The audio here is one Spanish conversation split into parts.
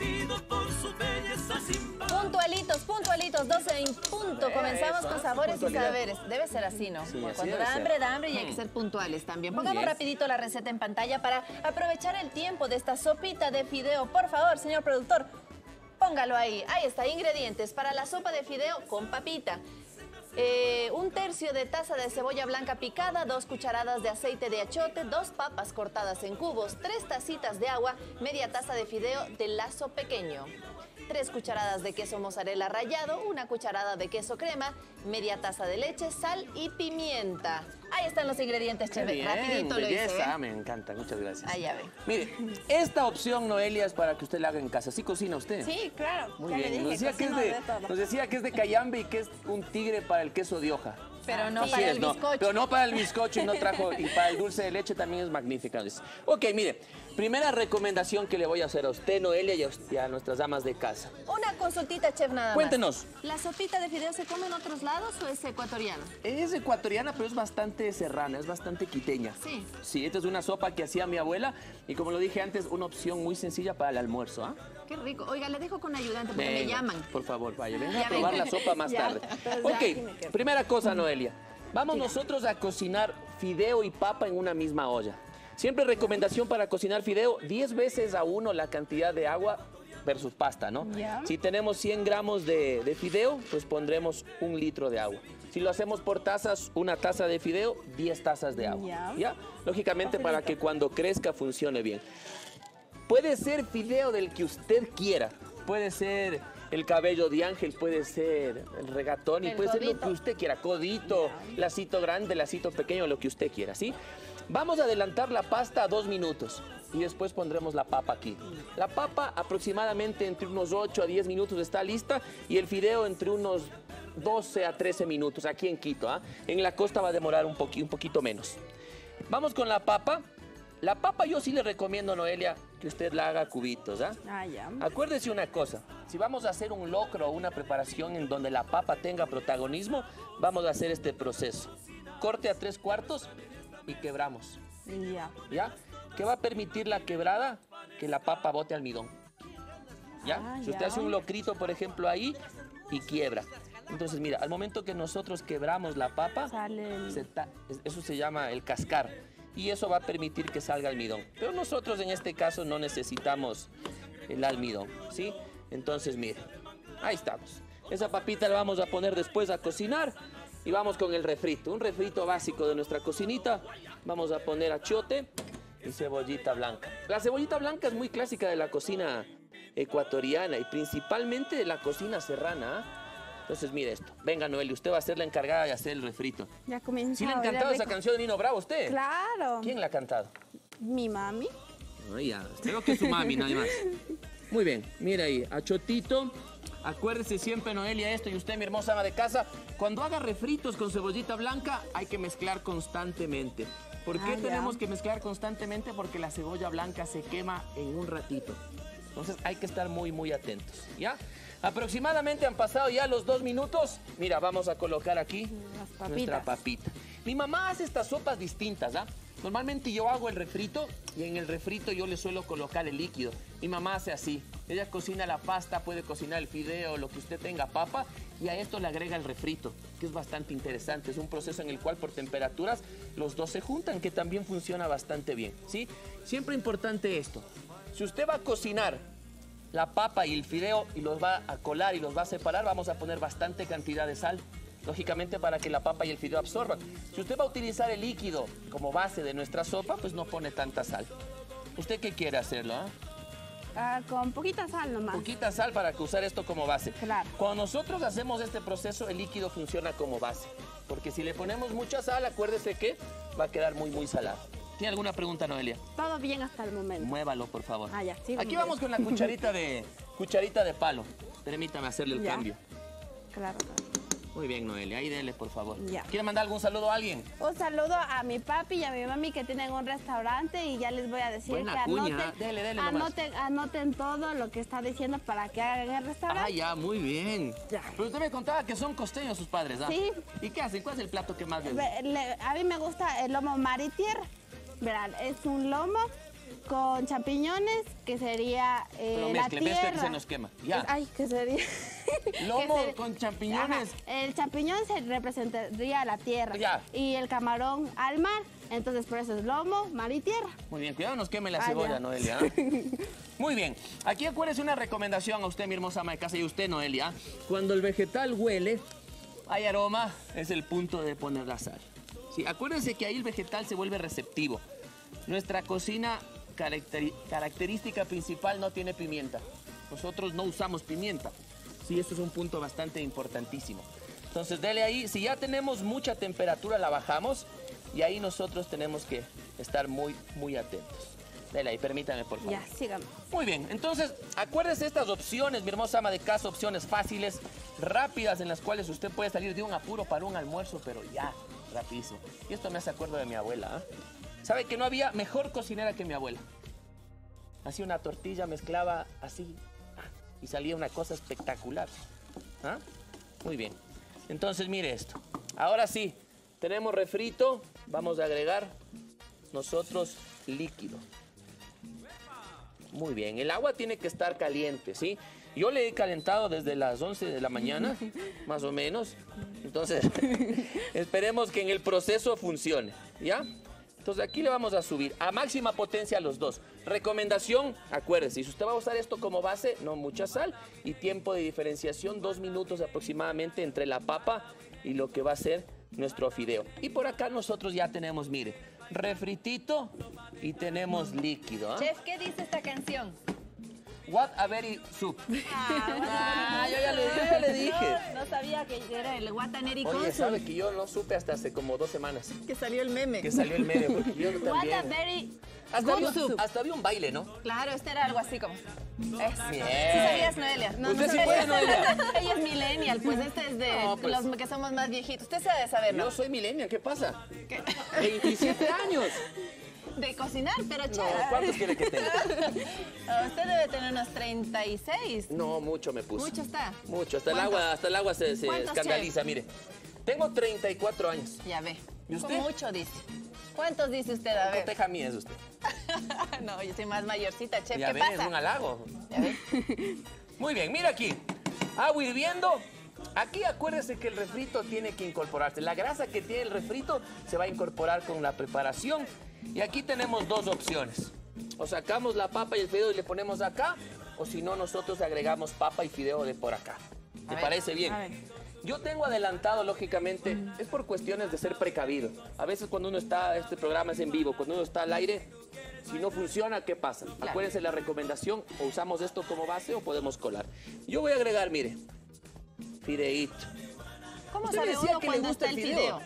conocido por su belleza sin par. Puntualitos, puntualitos, 12 en punto. Comenzamos con sabores y saberes. Debe ser así, ¿no? Sí, así Cuando da ser. hambre, da hambre y hay que ser puntuales también. Pongamos rapidito la receta en pantalla para aprovechar el tiempo de esta sopita de fideo. Por favor, señor productor, póngalo ahí. Ahí está, ingredientes para la sopa de fideo con papita. Eh, un tercio de taza de cebolla blanca picada, dos cucharadas de aceite de achote, dos papas cortadas en cubos, tres tacitas de agua, media taza de fideo de lazo pequeño. Tres cucharadas de queso mozzarella rallado, una cucharada de queso crema, media taza de leche, sal y pimienta. Ahí están los ingredientes, Qué chévere. bien, Rapidito lo hice. belleza, ¿eh? me encanta, muchas gracias. Ah, ya ve. Mire, esta opción, Noelia, es para que usted la haga en casa. ¿Sí cocina usted? Sí, claro. Muy ya bien. dije, Nos decía, que es de, de todo. nos decía que es de Cayambe y que es un tigre para el queso de hoja. Pero no Así para es, el no, bizcocho. Pero no para el bizcocho y no trajo. Y para el dulce de leche también es magnífica. Ok, mire. Primera recomendación que le voy a hacer a usted, Noelia, y a, usted- y a nuestras damas de casa. Una consultita, chef, nada más. Cuéntenos. ¿La sopita de fideo se come en otros lados o es ecuatoriana? Es ecuatoriana, pero es bastante serrana, es bastante quiteña. Sí. Sí, esta es una sopa que hacía mi abuela y como lo dije antes, una opción muy sencilla para el almuerzo. ¿ah? Qué rico. Oiga, le dejo con ayudante porque me llaman. Por favor, vaya, venga Ya a probar venga. la sopa más Ya, tarde. entonces Ok, primera cosa, Noelia. Vamos nosotros a cocinar fideo y papa en una misma olla. Siempre recomendación para cocinar fideo, 10 veces a uno la cantidad de agua versus pasta, ¿no? Si tenemos 100 gramos de, de fideo, pues pondremos un litro de agua. Si lo hacemos por tazas, una taza de fideo, 10 tazas de agua. Ya. ¿Ya? Lógicamente para que cuando crezca funcione bien. Puede ser fideo del que usted quiera. Puede ser el cabello de ángel, puede ser el regatón y puede ser lo que usted quiera. Codito, lacito grande, lacito pequeño, lo que usted quiera, ¿sí? Vamos a adelantar la pasta a dos minutos y después pondremos la papa aquí. La papa aproximadamente entre unos 8 a 10 minutos está lista y el fideo entre unos 12 a 13 minutos aquí en Quito. ¿ah? En la costa va a demorar un, poqui- un poquito menos. Vamos con la papa. La papa yo sí le recomiendo, Noelia, que usted la haga cubitos, ¿ah? Ah, ya. Acuérdese una cosa, si vamos a hacer un locro o una preparación en donde la papa tenga protagonismo, vamos a hacer este proceso. Corte a tres cuartos y quebramos, Ya. ¿ya? ¿Qué va a permitir la quebrada? Que la papa bote almidón, ¿ya? Ah, si usted ya. hace un locrito, por ejemplo, ahí y quiebra. Entonces, mira, al momento que nosotros quebramos la papa, Sale el- se ta- es- eso se llama el cascar. Y eso va a permitir que salga almidón. Pero nosotros en este caso no necesitamos el almidón, ¿sí? Entonces, mire, ahí estamos. Esa papita la vamos a poner después a cocinar y vamos con el refrito. Un refrito básico de nuestra cocinita. Vamos a poner achiote y cebollita blanca. La cebollita blanca es muy clásica de la cocina ecuatoriana y principalmente de la cocina serrana. ¿ah? Entonces, mire esto. Venga, Noel, usted va a ser la encargada de hacer el refrito. Ya comenzó. ¿Sí le ha encantado esa canción de Nino Bravo a usted? Claro. ¿Quién la ha cantado? Mi mami. Ay, ya, que es su mami, nada más. Muy bien, mira ahí, achotito. Acuérdese siempre, Noelia, esto y usted, mi hermosa ama de casa, cuando haga refritos con cebollita blanca, hay que mezclar constantemente. ¿Por qué Ah, tenemos que mezclar constantemente? Porque la cebolla blanca se quema en un ratito. Entonces hay que estar muy, muy atentos, ¿ya? Aproximadamente han pasado ya los dos minutos. Mira, vamos a colocar aquí nuestra papita. Mi mamá hace estas sopas distintas, ¿ah? Normalmente yo hago el refrito y en el refrito yo le suelo colocar el líquido. Mi mamá hace así. Ella cocina la pasta, puede cocinar el fideo, lo que usted tenga, papa, y a esto le agrega el refrito, que es bastante interesante. Es un proceso en el cual por temperaturas los dos se juntan, que también funciona bastante bien, ¿sí? Siempre importante esto. Si usted va a cocinar la papa y el fideo y los va a colar y los va a separar, vamos a poner bastante cantidad de sal. Lógicamente para que la papa y el fideo absorban. Si usted va a utilizar el líquido como base de nuestra sopa, pues no pone tanta sal. ¿Usted qué quiere hacerlo? ah? Ah, con poquita sal nomás. Poquita sal para usar esto como base. Claro. Cuando nosotros hacemos este proceso, el líquido funciona como base. Porque si le ponemos mucha sal, acuérdese que va a quedar muy, muy salado. ¿Tiene alguna pregunta, Noelia? Todo bien hasta el momento. Muévalo, por favor. Ah, ya, sigo Aquí vamos con la cucharita de, cucharita de palo. Permítame hacerle el Ya. cambio. Claro, claro. Muy bien, Noelia. Ahí dele, por favor. Ya. ¿Quiere mandar algún saludo a alguien? Un saludo a mi papi y a mi mami que tienen un restaurante y ya les voy a decir Buena que anoten. Dele, dele anoten, anoten todo lo que está diciendo para que hagan el restaurante. Ah, ya, muy bien. Ya. Pero usted me contaba que son costeños sus padres, ¿ah? Sí. ¿Y qué hacen? ¿Cuál es el plato que más les le- a mí me gusta el lomo mar y tierra. Verán, es un lomo con champiñones, que sería eh, Pero la mezcle, tierra. que se nos quema. Ya. Ay, que sería... Lomo que ser- con champiñones. Ajá, El champiñón se representaría la tierra. Ya. Y el camarón al mar. Entonces, por eso es lomo, mar y tierra. Muy bien, cuidado, nos queme la Ah, cebolla. Noelia. Muy bien. Aquí acuérdese una recomendación a usted, mi hermosa ama de casa, y usted, Noelia. Cuando el vegetal huele, hay aroma, es el punto de poner la sal. Sí, acuérdense que ahí el vegetal se vuelve receptivo. Nuestra cocina característica principal no tiene pimienta. Nosotros no usamos pimienta. Sí, esto es un punto bastante importantísimo. Entonces, dele ahí. Si ya tenemos mucha temperatura, la bajamos. Y ahí nosotros tenemos que estar muy, muy atentos. Dele ahí, permítame, por favor. Ya, síganme. Muy bien, entonces acuérdese estas opciones, mi hermosa ama de casa, opciones fáciles, rápidas, en las cuales usted puede salir de un apuro para un almuerzo, pero ya, rapidísimo. Y esto me hace acuerdo de mi abuela. ¿ah? ¿Sabe que no había mejor cocinera que mi abuela? Hacía una tortilla, mezclaba así y salía una cosa espectacular. ¿Ah? Muy bien. Entonces mire esto. Ahora sí, tenemos refrito, vamos a agregar nosotros líquido. Muy bien, el agua tiene que estar caliente, ¿sí? Yo le he calentado desde las 11 de la mañana, más o menos. Entonces, esperemos que en el proceso funcione, ¿ya? Entonces aquí le vamos a subir a máxima potencia los dos. Recomendación, acuérdese, si usted va a usar esto como base, no mucha sal y tiempo de diferenciación, dos minutos aproximadamente entre la papa y lo que va a ser nuestro fideo. Y por acá nosotros ya tenemos, mire, refritito y tenemos líquido. ¿ah? Chef, ¿qué dice esta canción? What a very soup. Ah, yo ya le, yo ya le dije. No, no sabía que era el Guataneri Oye, Consul. sabe que yo no supe hasta hace como dos semanas Que salió el meme. que salió el medio, porque yo What a también. very Hasta había, hasta había un baile, ¿no? Claro, este era algo así como. Bien. Sí sabías, Noelia. Usted sí puede, Noelia. Ella es millennial, pues este es de No, pues. los que somos más viejitos. Usted de saber, ¿no? Yo soy milenia, ¿qué pasa? 27 años. De cocinar, pero No, chévere. ¿cuántos quiere que tenga? Ah, Usted debe tener unos 36. No, mucho me puse. Mucho está. Mucho, hasta el agua, hasta el agua se, se ¿Cuántos, escandaliza, mire. Tengo 34 años. Ya ve. ¿Y usted? Mucho dice. ¿Cuántos dice usted? A ver. Coteja mía es usted. no, yo soy más mayorcita, chef. Ya ¿Qué ve, pasa? es un halago. Ya ve. Muy bien, mira aquí. Agua hirviendo. Aquí acuérdese que el refrito tiene que incorporarse. La grasa que tiene el refrito se va a incorporar con la preparación. Y aquí tenemos dos opciones. O sacamos la papa y el fideo y le ponemos acá. O si no, nosotros agregamos papa y fideo de por acá. ¿Te A ver, parece bien? Yo tengo adelantado, lógicamente, es por cuestiones de ser precavido. A veces cuando uno está, este programa es en vivo, cuando uno está al aire, si no funciona, ¿qué pasa? Acuérdense la recomendación, o usamos esto como base o podemos colar. Yo voy a agregar, mire, fideíto. ¿Cómo Usted sabe decía uno que le gusta está el el fideo?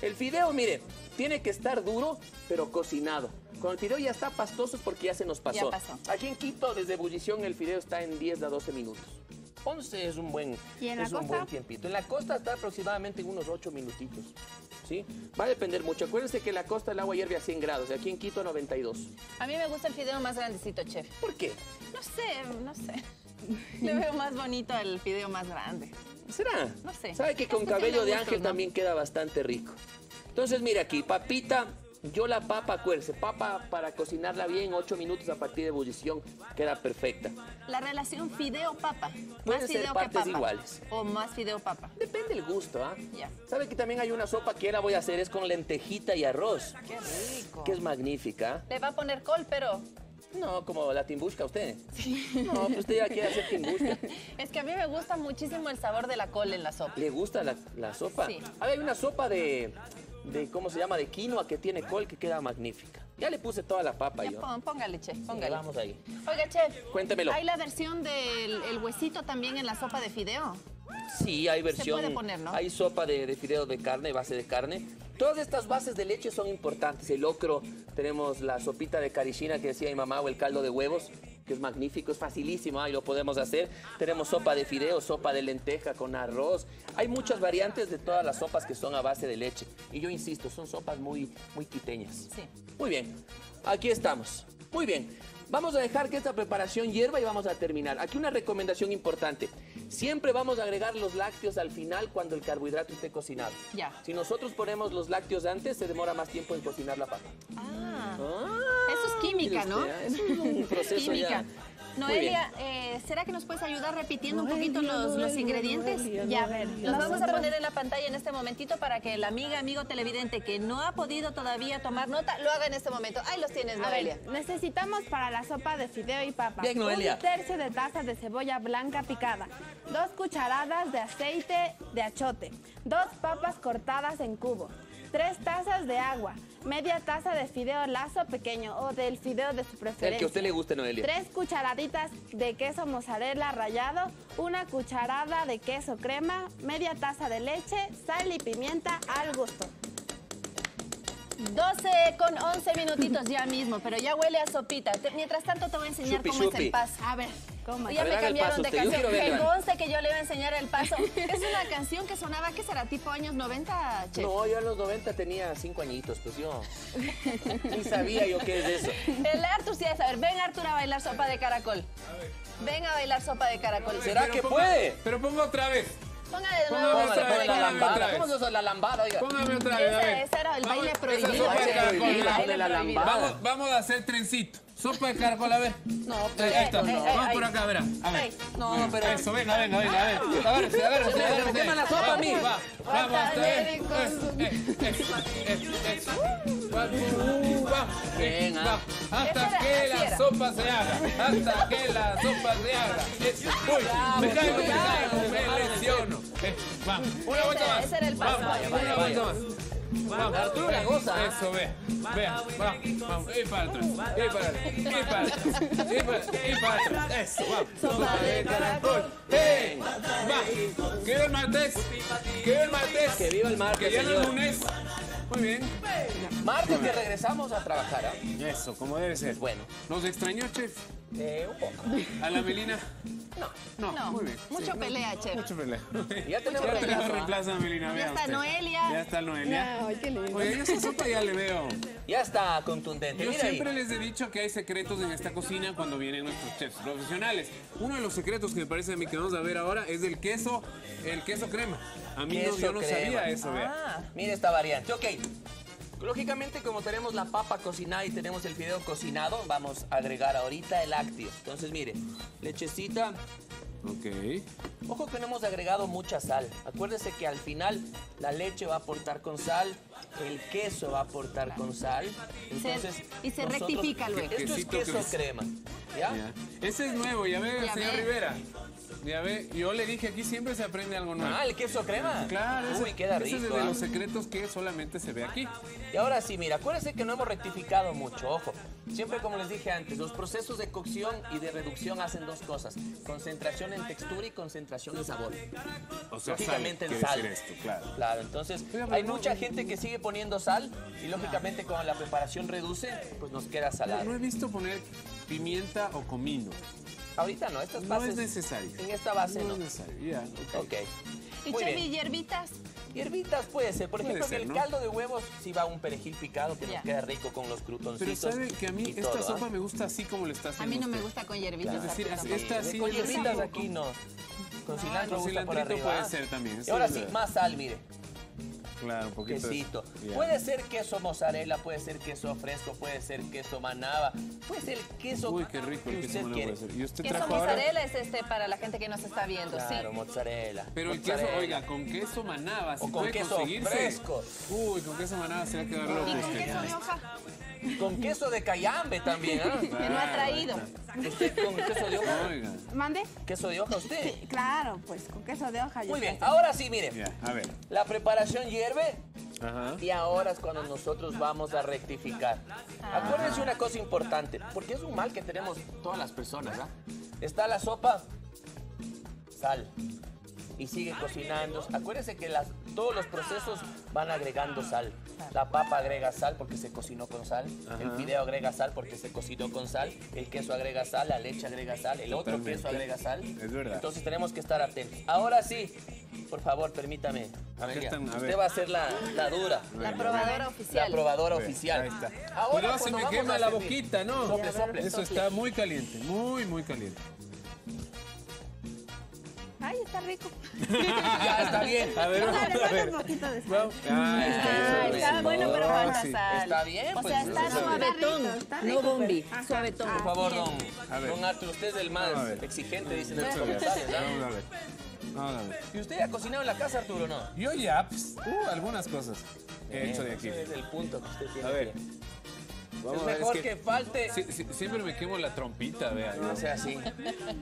El fideo, mire, tiene que estar duro, pero cocinado. Cuando el fideo ya está pastoso porque ya se nos pasó. Ya pasó. Aquí en Quito, desde ebullición, el fideo está en 10 a 12 minutos. 11 es un buen, ¿Y en la es un costa? buen tiempito. En la costa está aproximadamente en unos 8 minutitos. ¿Sí? Va a depender mucho. Acuérdense que en la costa el agua hierve a 100 grados, aquí en Quito a 92. A mí me gusta el fideo más grandecito, chef. ¿Por qué? No sé, no sé. Le veo más bonito el fideo más grande. ¿Será? No sé. ¿Sabe que con cabello de ángel también queda bastante rico? Entonces, mira aquí, papita. Yo la papa, acuérdense, papa para cocinarla bien, 8 minutos a partir de ebullición, queda perfecta. La relación fideo-papa. Pueden Más ser fideo que partes papa. iguales. O más fideo-papa. Depende del gusto, ¿ah? Ya. ¿Sabe que también hay una sopa que ahora voy a hacer? Es con lentejita y arroz, Qué rico. que es magnífica. Le va a poner col, pero No, como la timbushka usted. No, pues usted ya quiere hacer timbushka. es que a mí me gusta muchísimo el sabor de la col en la sopa. ¿Le gusta la, la sopa? Sí. A ver, hay una sopa de, de, ¿cómo se llama? De quinoa que tiene col que queda magnífica. Ya le puse toda la papa Ya, yo. pon- póngale, chef, póngale. Vamos ahí. Oiga, chef. Cuéntemelo. ¿Hay la versión del el huesito también en la sopa de fideo? Sí, hay versión. puede poner, ¿no? Hay sopa de, de fideo de carne, base de carne. Todas estas bases de leche son importantes. El ocro, tenemos la sopita de carichina que decía mi mamá o el caldo de huevos, que es magnífico, es facilísimo, ahí lo podemos hacer. Tenemos sopa de fideo, sopa de lenteja con arroz. Hay muchas variantes de todas las sopas que son a base de leche. Y yo insisto, son sopas muy, muy quiteñas. Sí. Muy bien, aquí estamos. Muy bien, vamos a dejar que esta preparación hierva y vamos a terminar. Aquí una recomendación importante. Siempre vamos a agregar los lácteos al final cuando el carbohidrato esté cocinado. Ya. Si nosotros ponemos los lácteos antes, se demora más tiempo en cocinar la papa. Ah. Química, ¿no? Usted, Es un proceso Química. ya. Noelia, eh, ¿será que nos puedes ayudar repitiendo un poquito los, los ingredientes? Ya, a ver, Los vamos a poner en la pantalla en este momentito para que la amiga, amigo televidente que no ha podido todavía tomar nota, lo haga en este momento. Ahí los tienes, A Noelia. ver, necesitamos para la sopa de fideo y papa Bien, Noelia. un tercio de taza de cebolla blanca picada, dos cucharadas de aceite de achote, dos papas cortadas en cubo, tres tazas de agua, media taza de fideo lazo pequeño o del fideo de su preferencia. El que a usted le guste, Noelia. Tres cucharaditas de queso mozzarella rallado, una cucharada de queso crema, media taza de leche, sal y pimienta al gusto. 12 con 11 minutitos ya mismo, pero ya huele a sopita. Te- mientras tanto te voy a enseñar Chupi, cómo es el paso. A ver, ¿cómo? Ya A ver, me el cambiaron paso de canción. Que conste que yo le iba a enseñar el paso. Es una canción que sonaba, ¿qué será? ¿Tipo años 90, Chef? No, yo en los 90 tenía 5 añitos, pues yo ni sabía yo qué es eso. El Artur sí debe saber. Ven, Artur, a bailar sopa de caracol. Ven a bailar sopa de caracol. ¿Será Pero que ponga- puede? Pero ponga otra vez. Ponga de nuevo otra sopa vez, de la otra lambada. ¿Cómo se usa la lambada? Oiga. Póngame otra vez. a Ese- ver. ese era el Vamos, baile esa prohibido. sopa de Ese caracol. prohibido, Vamos, baile lambada. Vamos, vamos a hacer trencito. Sopa de caracol, a ver. No, Ahí pero... está. eh, eh, Vamos ay. por acá, verá. A ver. Ay. No, pero... Eso, venga, venga, venga, a ver. Agárrese, agárrese, Se me agárrese. quema la sopa a mí. Va, vamos, hasta ver. Eh, eso. Va, uh, va, Venga. Hasta que la sopa se haga. Hasta que la sopa se haga. Uy, me caigo, me caigo, me lesiono. Eh, Vamos, una vuelta más. ese era el paso. Una vuelta más. Vamos, Arturo la goza. Eso, ve. Vea, va, vamos. Y para atrás, y para atrás, y para atrás, y para, y para atrás. Eso, vamos. Sopa de caracol. ¡Hey! Va. Que viva el martes. Que viva el martes. Que viva el martes, Que es señor. lunes. Muy bien. Martes que regresamos a trabajar, ¿ah? Eso, como debe ser. Bueno, ¿Nos extrañó, chef? eh, un poco. ¿A la Melina? No. No, muy bien. mucho Sí, pelea, chef. Mucho pelea. Ya tenemos Ya reemplazo, tenemos reemplazo a Melina, Ya está. Noelia. Ya está Noelia. Ay, qué lindo. Oye, yo esa sopa ya le veo. Ya está contundente. Yo Mira ahí. siempre les he dicho que hay secretos en esta cocina cuando vienen nuestros chefs profesionales. Uno de los secretos que me parece a mí que vamos a ver ahora es el queso, el queso crema. A mí no, yo no crema. sabía eso, vea. Ah, mire esta variante. Ok. Lógicamente, como tenemos la papa cocinada y tenemos el fideo cocinado, vamos a agregar ahorita el lácteo. Entonces, mire, lechecita. Ok. Ojo que no hemos agregado mucha sal. Acuérdese que al final la leche va a aportar con sal, el queso va a aportar con sal. Entonces, y se nosotros- rectifica luego. Esto es queso crema. ¿Ya? Ese es nuevo, ya ve, Ya señor ve. Rivera. Ya ve, yo le dije aquí siempre se aprende algo nuevo. Ah, el queso crema. Claro, Uy, ese, queda ese rico. es de ¿ah? los secretos que solamente se ve aquí. Y ahora sí, mira, acuérdense que no hemos rectificado mucho, ojo. Siempre como les dije antes, los procesos de cocción y de reducción hacen dos cosas. Concentración en textura y concentración en sabor. O sea, sal, Lógicamente en quiere sal. decir esto, claro. Claro, entonces hay mucha gente que sigue poniendo sal y lógicamente cuando la preparación reduce, pues nos queda salado. no he visto poner pimienta o comino. Ahorita no, estas No bases... es necesario. En esta base No no. es necesario, ya. ok. Ok. Y Muy Chevy, bien. hierbitas. Hierbitas puede ser. Por Puede ejemplo, ser, en el ¿no? caldo de huevos sí va un perejil picado que nos queda rico con los crutoncitos. Pero sabe que a mí y esta todo, ¿ah? sopa me gusta así como le está A haciendo mí no me gusta con hierbitas. Es decir, así- esta sí con hierbitas aquí no. Con cilantro Con gusta por arriba. puede ¿ah? ser también, Y ahora sí, más sal, mire. Claro, un poquito. de- Quesito. Puede ser queso mozzarella, puede ser queso fresco, puede ser queso manaba, puede ser queso Uy, qué rico el queso usted manaba quiere. puede ser. Y usted Queso trajo ahora... mozzarella es este para la gente que nos está viendo, Claro, sí. mozzarella. Pero el queso, oiga, con queso manaba, si O con puede queso conseguirse. fresco. Uy, con queso manaba será que darlo Y con usted. queso de hoja, Con queso de cayambe también, ¿ah? que no ha traído. ¿Usted con queso de hoja? Oiga. ¿Mande? ¿Queso de hoja usted? Sí, claro, pues con queso de hoja. ya Muy bien, ahora sí, mire. Ya, a ver. La preparación hierve Ajá. y ahora es cuando nosotros vamos a rectificar. Acuérdense una cosa importante, porque es un mal que tenemos todas las personas, ¿ah? Está la sopa, sal, y sigue cocinando. Acuérdense que las, todos los procesos van agregando sal. La papa agrega sal porque se cocinó con sal, el fideo agrega sal porque se cocinó con sal, el queso agrega sal, la leche agrega sal, el otro Totalmente. queso agrega sal. Es verdad. Entonces tenemos que estar atentos. Ahora sí, por favor, permítame. Amelia, están? A usted ver. va a ser la, la dura. La probadora La oficial. probadora Ve, oficial. Ahí está. Ahora, Cuidado, se me quema la boquita, ¿no? Sople, sople, Eso sople. está muy caliente, muy, muy caliente. Ay, está rico. Ya, está bien. A ver, No, vamos a ver. un poquito de sal. Ah, está eso, está bueno, pero falta sí. sal. Está bien, O pues, sea, eso está bien. suavetón, Está no bombi, suavetón. Por favor, don, A ver. don Arturo, usted es el más exigente, dicen en los Vamos a ver. comentarios. Vamos a ver. Vamos a ver. ¿Y usted ha cocinado en la casa, Arturo, no? Yo ya, pues, uh, algunas cosas he hecho de aquí. Ese es el punto que usted tiene A ver. aquí. Vamos es mejor que... falte... Siempre me quemo la trompita, vea. No sea así.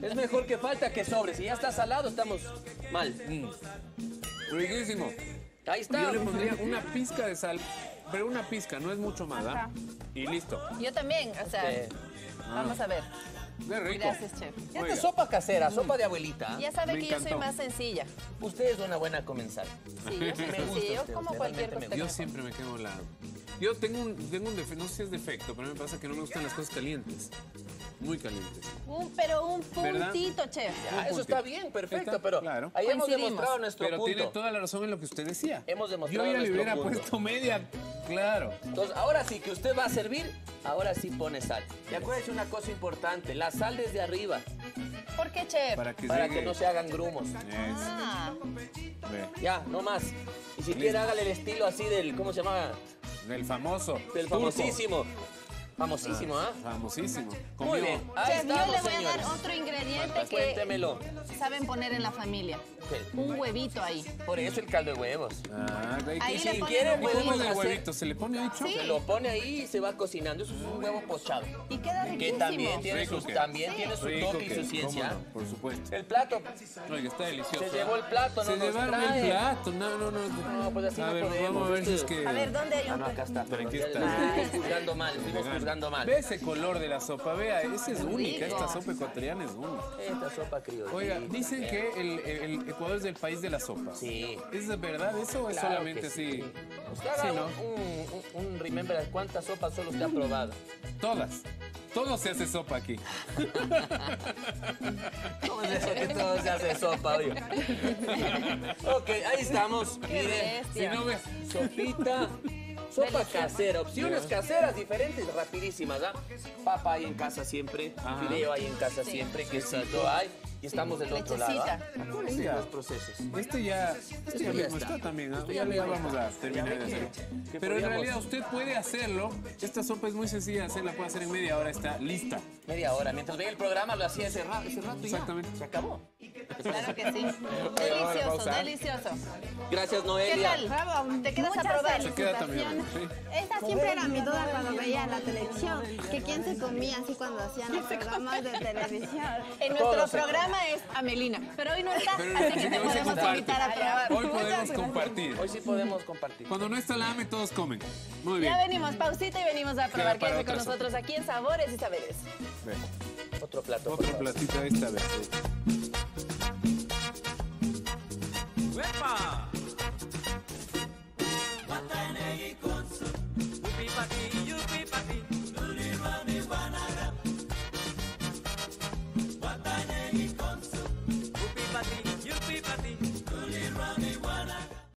Es mejor que falta que sobre. Si ya está salado, estamos mal. Mm. Riquísimo. Ahí está. Yo le pondría una pizca de sal, pero una pizca, no es mucho más, ¿ah? Y listo. Yo también, o sea, vamos a ver. Qué rico. Gracias, chef. Esta Oiga. es sopa casera, sopa de abuelita. Ya sabe Me que yo soy más sencilla. Usted es una buena comensal. Sí, yo soy Me como cualquier cosa. Yo siempre me quemo la... Yo tengo un, tengo un defecto, no sé si es defecto, pero me pasa que no me gustan las cosas calientes. Muy calientes. Un, pero un ¿Verdad? puntito, chef. Eso puntito. está bien, perfecto, Está, pero claro. ahí hemos demostrado nuestro Pero punto. tiene toda la razón en lo que usted decía. Hemos demostrado Yo ya le hubiera punto. puesto media, claro. Entonces, ahora sí que usted va a servir, ahora sí pone sal. Y acuérdese una cosa importante, la sal desde arriba, ¿Por qué, chef? Para que, para que no se hagan grumos. Eso, Ah. Ya, no más. Y si quiere, hágale el estilo así del, ¿cómo se llama? Del famoso. Del turco. famosísimo. Famosísimo, ¿ah? Famosísimo. Muy Conmigo. bien. Ahí chef, yo le voy a dar señores. otro ingrediente que Cuéntemelo. saben poner en la familia. Un huevito ahí. Por eso el caldo de huevos. Ah, que Ahí sí. le si ponen quiere, un ¿Y cómo es podemos el hacer- huevito? ¿Se le pone ahí choco? Sí. Se lo pone ahí y se va cocinando. Eso es un huevo pochado. Y queda Que riquísimo. también tiene, Rico su, que- también tiene su Rico toque y que- su ciencia. cómo no, por supuesto. El plato Oiga, está delicioso. se llevó el plato, no Se nos llevaron trae. el plato. No, no, no. No, pues así a no ver, podemos. vamos a ver si es que... A ver, ¿dónde hay Ah, un no, acá está. Pero aquí está. Estuvimos juzgando mal, Vegano. Juzgando mal. Ve ese color de la sopa, vea, esa es única, esta sopa ecuatoriana es única. Esta sopa criolla. Oiga, dicen que el, el Ecuador es el país de la sopa. Sí. ¿Es verdad eso o es Claro solamente que así? sí. Usted haga Sí, ¿no? un, un, un remember de cuántas sopas solo usted ha probado. Todas. Todo se hace sopa aquí. ¿Cómo es eso que todo se hace sopa, oye? ok, ahí estamos. Mire, Si no ve, sopita. Sopa casera, opciones caseras diferentes, rapidísimas, ¿ah? Papa hay en casa siempre, fideo hay en casa siempre, quesito hay, y estamos del otro lado. ¿ah? Acuérdense de Oiga. los procesos. este ya, ya ya mismo está. está también, ¿ah? Esto ya, vamos a terminar de que Pero en realidad usted puede hacerlo. Esta sopa es muy sencilla de hacer, la puede hacer en media hora, está lista. Media hora, mientras veía el programa lo hacía ese rato, ese rato y ya. Se acabó. Claro que sí. Delicioso, delicioso. Gracias, ¿Qué Noelia. tal? Bravo. ¿Te quedas a probar? Se queda también. felicitaciones. Sí. Esa siempre era mi duda cuando veía la televisión. Que quién se comía así cuando hacían los programas de televisión. En nuestro programa es Amelina, pero hoy no está, así que te podemos invitar a probar. Hoy podemos compartir. Hoy sí podemos compartir. Cuando no está la AME, todos comen. Muy bien. Ya venimos, pausita y venimos a probar. Quédense con nosotros aquí en Sabores y Saberes. Otro plato. Otro platito esta vez. Zepa.